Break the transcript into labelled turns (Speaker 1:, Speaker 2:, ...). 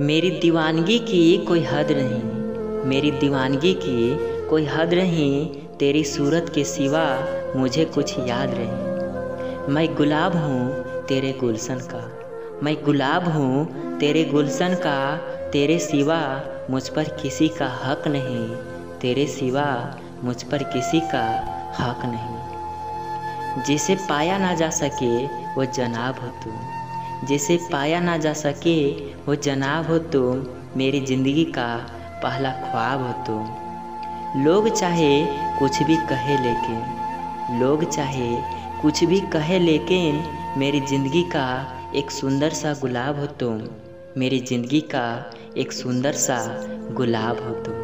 Speaker 1: मेरी दीवानगी की कोई हद नहीं। मेरी दीवानगी की कोई हद नहीं। तेरी सूरत के सिवा मुझे कुछ याद नहीं। मैं गुलाब हूँ तेरे गुलशन का। मैं गुलाब हूँ तेरे गुलशन का। तेरे सिवा मुझ पर किसी का हक नहीं। तेरे सिवा मुझ पर किसी का हक नहीं। जिसे पाया ना जा सके वो जनाब हो तुम जिसे पाया ना जा सके, वो जनाब हो तुम, मेरी ज़िंदगी का पहला ख्वाब हो तुम। लोग चाहे कुछ भी कहे लेकिन, लोग चाहे कुछ भी कहे लेकिन, मेरी ज़िंदगी का एक सुंदर सा गुलाब हो तुम। मेरी ज़िंदगी का एक सुंदर सा गुलाब हो तुम।